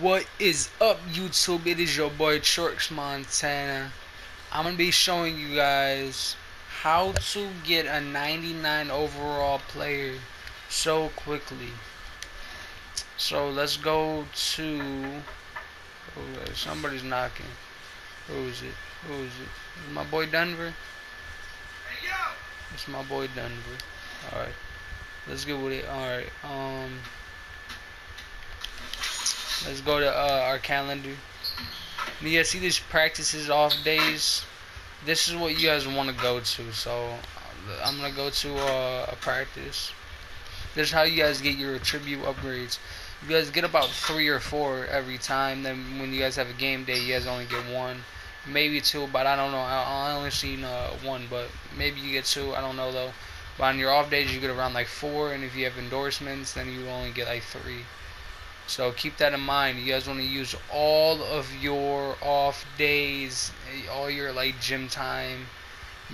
What is up YouTube? It is your boy Trix Montana. I'm gonna be showing you guys how to get a 99 overall player so quickly. So let's go to oh, somebody's knocking. Who is it? Who is it? Is my boy Denver? Hey yo! It's my boy Denver. Alright. Let's get with it. Alright. Um Let's go to uh, our calendar. You guys see these practices off days? This is what you guys want to go to. So I'm gonna go to uh, a practice. This is how you guys get your attribute upgrades. You guys get about three or four every time. Then when you guys have a game day, you guys only get one, maybe two. But I don't know. I, I only seen uh, one, but maybe you get two. I don't know though. But on your off days, you get around like four, and if you have endorsements, then you only get like three. So keep that in mind. You guys want to use all of your off days, all your like gym time,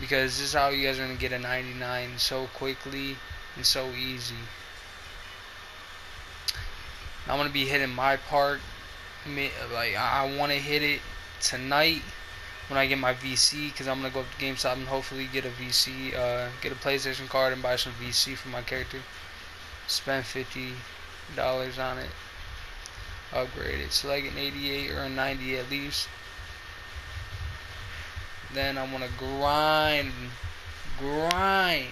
because this is how you guys are gonna get a 99 so quickly and so easy. I'm gonna be hitting my part. Like I want to hit it tonight when I get my VC, because I'm gonna go up to GameStop and hopefully get a VC, uh, get a PlayStation card and buy some VC for my character. Spend fifty dollars on it upgrade it. So like an 88 or a 90 at least. Then I'm going to grind, grind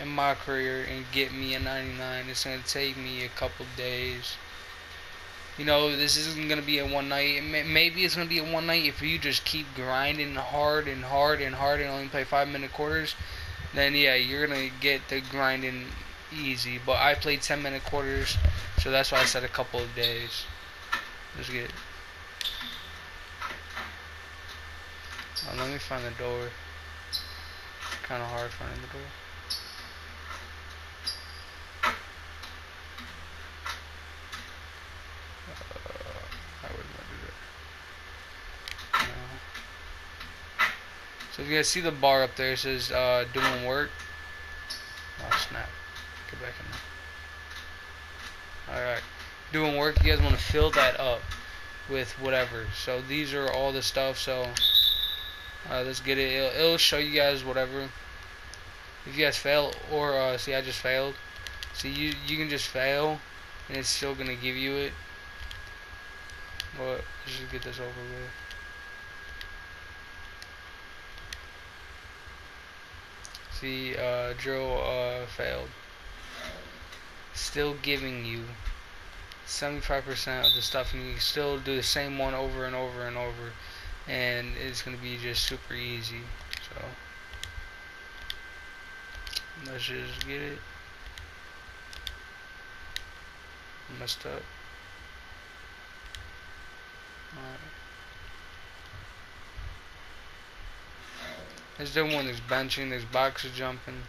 in my career and get me a 99. It's going to take me a couple days. You know, this isn't going to be a one night. Maybe it's going to be a one night if you just keep grinding hard and hard and hard and only play five minute quarters. Then yeah, you're going to get the grinding easy. But I played 10 minute quarters, so that's why I said a couple of days. Let's get. Oh, let me find the door. Kind of hard finding the door. Uh, so if you guys see the bar up there, it says uh, doing work. Oh snap. Get back in there. Alright. Doing work, you guys want to fill that up with whatever. So these are all the stuff, so uh, let's get it. It'll, it'll, show you guys whatever. If you guys fail, or uh, see I just failed. See you, you can just fail, and it's still going to give you it. But let's just get this over with. See, uh, drill uh, failed still giving you 75% of the stuff and you still do the same one over and over and over and it's going to be just super easy. So let's just get it messed up. Alright. Let's do one that's benching, there's boxes jumping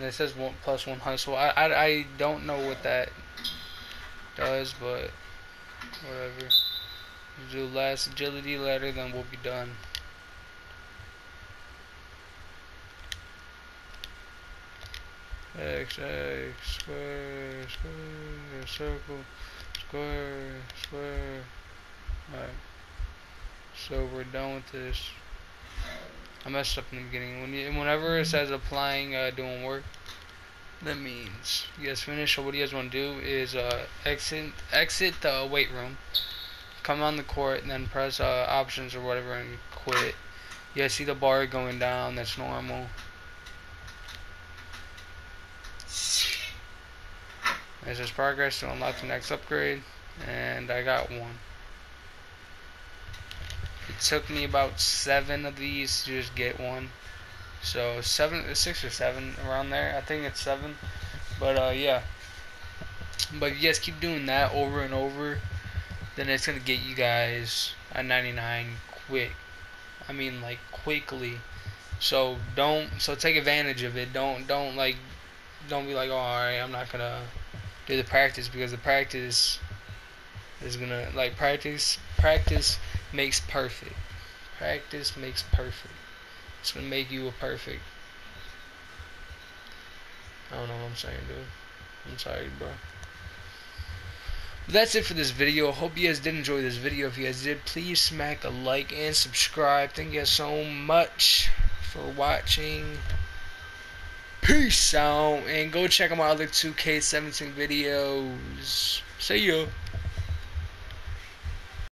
it says one plus one hustle. I, I, I don't know what that does, but whatever. do last agility ladder, then we'll be done. X, X, square, square, circle, square, square. Alright. So we're done with this. I messed up in the beginning. When you, whenever it says applying, uh, doing work, that means you guys finish. So what you guys want to do is uh, exit exit the weight room, come on the court, and then press uh, options or whatever and quit. You guys see the bar going down. That's normal. This is progress to unlock the next upgrade, and I got one. It took me about seven of these to just get one. So seven, six or seven around there. I think it's seven. But uh, yeah. But if you guys keep doing that over and over, then it's gonna get you guys a 99 quick. I mean like quickly. So don't. So take advantage of it. Don't don't like. Don't be like, oh, all right, I'm not gonna do the practice because the practice is gonna like practice. Practice makes perfect. Practice makes perfect. It's gonna make you a perfect. I don't know what I'm saying, dude. I'm sorry, bro. But that's it for this video. Hope you guys did enjoy this video. If you guys did, please smack a like and subscribe. Thank you guys so much for watching. Peace out. And go check out my other 2K17 videos. See ya.